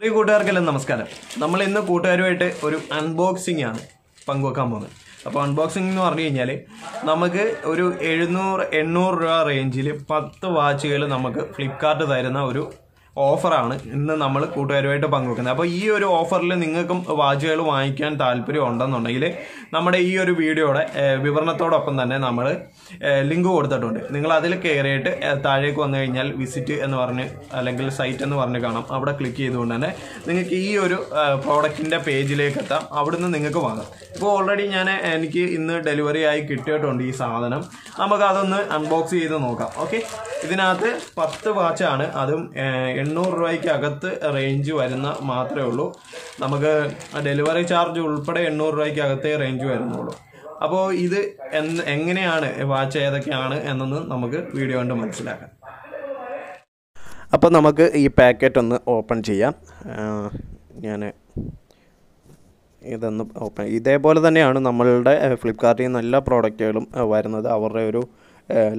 പ്രിയ കൂട്ടുകാർക്കെല്ലാം നമസ്കാരം. നമ്മൾ ഇന്ന് കൂട്ടുകാരുമായിട്ട് ഒരു അൺബോക്സിംഗ് ആണ് പങ്കുവെക്കാൻ പോകുന്നത്. അപ്പോൾ അൺബോക്സിംഗ് എന്ന് പറഞ്ഞു കഴിഞ്ഞാൽ നമുക്ക് ഒരു എഴുന്നൂറ് എണ്ണൂറ് രൂപ റേഞ്ചിൽ പത്ത് വാച്ചുകൾ നമുക്ക് ഫ്ലിപ്കാർട്ട് തരുന്ന ഒരു ഓഫറാണ്. ഇന്ന് നമ്മൾ കൂട്ടുകാരുമായിട്ട് പങ്കുവെക്കുന്നത്. അപ്പോൾ ഈ ഒരു ഓഫറിൽ നിങ്ങൾക്കും വാച്ചുകൾ വാങ്ങിക്കാൻ താല്പര്യം ഉണ്ടെന്നുണ്ടെങ്കിൽ നമ്മുടെ ഈ ഒരു വീഡിയോയുടെ വിവരണത്തോടൊപ്പം തന്നെ നമ്മൾ ലിങ്ക് കൊടുത്തിട്ടുണ്ട്. നിങ്ങൾ അതിൽ കയറിയിട്ട് താഴേക്ക് വന്നു കഴിഞ്ഞാൽ വിസിറ്റ് എന്ന് പറഞ്ഞ് അല്ലെങ്കിൽ സൈറ്റ് എന്ന് പറഞ്ഞ് കാണാം. അവിടെ ക്ലിക്ക് ചെയ്തുകൊണ്ട് തന്നെ നിങ്ങൾക്ക് ഈ ഒരു പ്രോഡക്റ്റിന്റെ പേജിലേക്ക് എത്താം. അവിടുന്ന് നിങ്ങൾക്ക് വാങ്ങാം. ഇപ്പോൾ ഓൾറെഡി ഞാൻ എനിക്ക് ഇന്ന് ഡെലിവറി ആയി കിട്ടിയിട്ടുണ്ട് ഈ സാധനം. നമുക്ക് അതൊന്ന് അൺബോക്സ് ചെയ്ത് നോക്കാം. ഓക്കെ? ഇതിനകത്ത് പത്ത് വാച്ചാണ്. അതും എണ്ണൂറ് രൂപയ്ക്ക് അകത്ത് റേഞ്ച് വരുന്ന മാത്രമേ ഉള്ളൂ. നമുക്ക് ഡെലിവറി ചാർജ് ഉൾപ്പെടെ എണ്ണൂറ് രൂപയ്ക്ക് അകത്തേ റേഞ്ച് വരുന്നുള്ളൂ. അപ്പോൾ ഇത് എങ്ങനെയാണ് വാച്ച് ഏതൊക്കെയാണ് എന്നൊന്ന് നമുക്ക് വീഡിയോ കൊണ്ട് മനസ്സിലാക്കാം. അപ്പോൾ നമുക്ക് ഈ പാക്കറ്റ് ഒന്ന് ഓപ്പൺ ചെയ്യാം. ഞാൻ ഇതൊന്ന് ഓപ്പൺ ഇതേപോലെ തന്നെയാണ് നമ്മളുടെ ഫ്ലിപ്കാർട്ടിൽ നിന്ന് എല്ലാ പ്രോഡക്റ്റുകളും വരുന്നത്. അവരുടെ ഒരു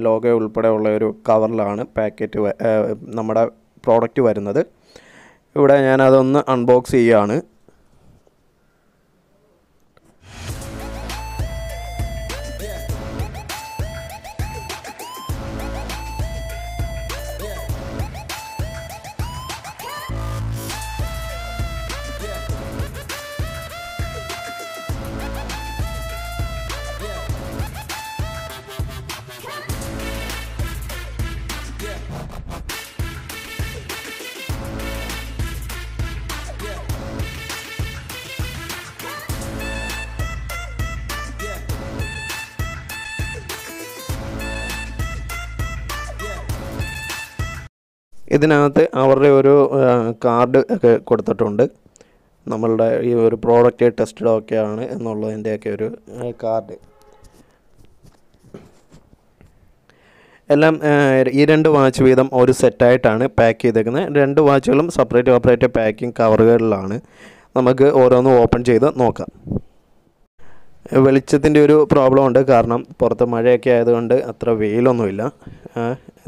ലോഗോ ഉൾപ്പെടെ ഉള്ള ഒരു കവറിലാണ് പാക്കറ്റ് നമ്മുടെ പ്രോഡക്റ്റ് വരുന്നത്. ഇവിടെ ഞാൻ അതൊന്ന് അൺബോക്സ് ചെയ്യുകയാണ് ഇതിനകത്ത് അവരുടെ ഒരു കാർഡ് ഒക്കെ കൊടുത്തിട്ടുണ്ട്. നമ്മളുടെ ഈ ഒരു പ്രോഡക്റ്റ് ടെസ്റ്റഡ് ഒക്കെയാണ് എന്നുള്ളതിന്റെയൊക്കെ ഒരു കാർഡ് എല്ലാം ഈ രണ്ട് വാച്ച് വീതം ഒരു സെറ്റായിട്ടാണ് പാക്ക് ചെയ്തേക്കുന്നത്. രണ്ട് വാച്ചുകളും സെപ്പറേറ്റ് സെപ്പറേറ്റ് പാക്കിംഗ് കവറുകളിലാണ് നമുക്ക് ഓരോന്നും ഓപ്പൺ ചെയ്ത് നോക്കാം. വെളിച്ചത്തിന്റെ ഒരു പ്രോബ്ലം ഉണ്ട്. കാരണം പുറത്ത് മഴയൊക്കെ ആയതുകൊണ്ട് അത്ര വെയിലൊന്നുമില്ല.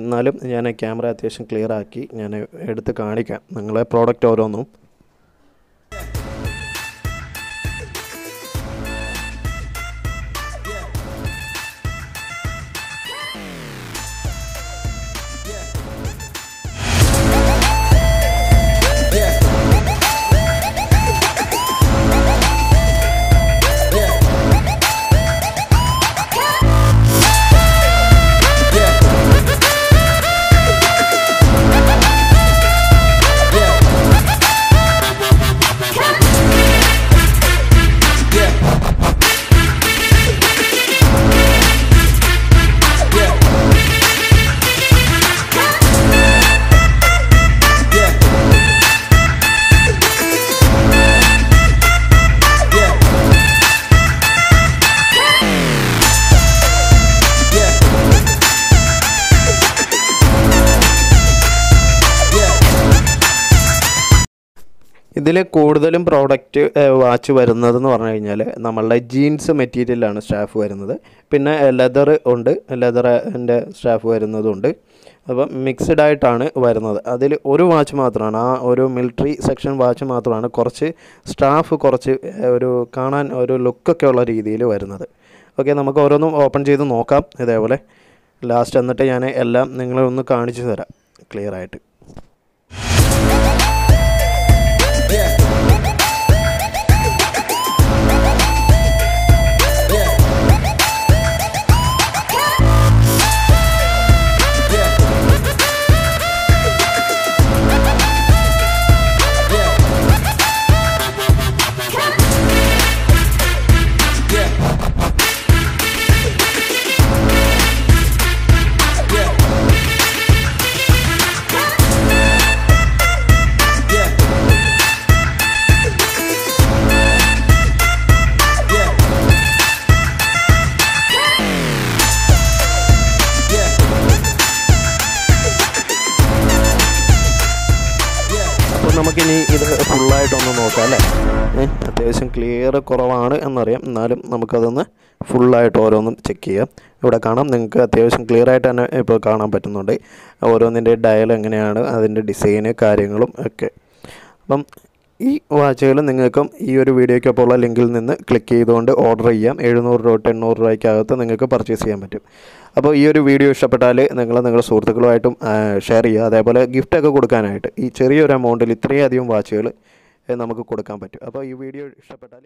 എന്നാലും ഞാൻ ക്യാമറ അത്യാവശ്യം ക്ലിയർ ആക്കി ഞാൻ എടുത്ത് കാണിക്കാം. നിങ്ങളെ പ്രോഡക്റ്റ് ഓരോന്നും. ഇതിൽ കൂടുതലും പ്രോഡക്റ്റ് വാച്ച് വരുന്നതെന്ന് പറഞ്ഞു കഴിഞ്ഞാൽ നമ്മളുടെ ജീൻസ് മെറ്റീരിയലാണ് സ്റ്റാഫ് വരുന്നത്. പിന്നെ ലെതർ ഉണ്ട്. ലെതറിന്റെ സ്റ്റാഫ് വരുന്നതുണ്ട്. അപ്പം മിക്സഡ് ആയിട്ടാണ് വരുന്നത്. അതിൽ ഒരു വാച്ച് മാത്രമാണ്. ആ ഒരു മിലിറ്ററി സെക്ഷൻ വാച്ച് മാത്രമാണ് കുറച്ച് സ്റ്റാഫ് കുറച്ച് ഒരു കാണാൻ ഒരു ലുക്കൊക്കെ ഉള്ള രീതിയിൽ വരുന്നത്. ഓക്കെ നമുക്ക് ഓരോന്നും ഓപ്പൺ ചെയ്ത് നോക്കാം. ഇതേപോലെ ലാസ്റ്റ് എന്നിട്ട് ഞാൻ എല്ലാം നിങ്ങളെ ഒന്ന് കാണിച്ചു തരാം. ക്ലിയർ ആയിട്ട്. നമുക്കിനി ഇത് ഫുള്ളായിട്ടൊന്ന് നോക്കാം അല്ലേ? അത്യാവശ്യം ക്ലിയർ കുറവാണ് എന്നറിയാം. എന്നാലും നമുക്കതൊന്ന് ഫുള്ളായിട്ട് ഓരോന്നും ചെക്ക് ചെയ്യാം. ഇവിടെ കാണാം. നിങ്ങൾക്ക് അത്യാവശ്യം ക്ലിയർ ആയിട്ട് തന്നെ ഇപ്പോൾ കാണാൻ പറ്റുന്നുണ്ട്. ഓരോന്നിന്റെ ഡയൽ എങ്ങനെയാണ് അതിന്റെ ഡിസൈന് കാര്യങ്ങളും ഒക്കെ. അപ്പം ഈ വാച്ചുകൾ നിങ്ങൾക്കും ഈ ഒരു വീഡിയോയ്ക്കൊപ്പമുള്ള ലിങ്കിൽ നിന്ന് ക്ലിക്ക് ചെയ്തുകൊണ്ട് ഓർഡർ ചെയ്യാം. എഴുന്നൂറ് രൂപ എണ്ണൂറ് രൂപയ്ക്കകത്ത് നിങ്ങൾക്ക് പർച്ചേസ് ചെയ്യാൻ പറ്റും. അപ്പോൾ ഈ ഒരു വീഡിയോ ഇഷ്ടപ്പെട്ടാൽ നിങ്ങൾ നിങ്ങളുടെ സുഹൃത്തുക്കളുമായിട്ടും ഷെയർ ചെയ്യുക. അതേപോലെ ഗിഫ്റ്റൊക്കെ കൊടുക്കാനായിട്ട് ഈ ചെറിയൊരു എമൗണ്ടിൽ ഇത്രയധികം വാച്ചുകൾ നമുക്ക് കൊടുക്കാൻ പറ്റും. അപ്പോൾ ഈ വീഡിയോ ഇഷ്ടപ്പെട്ടാൽ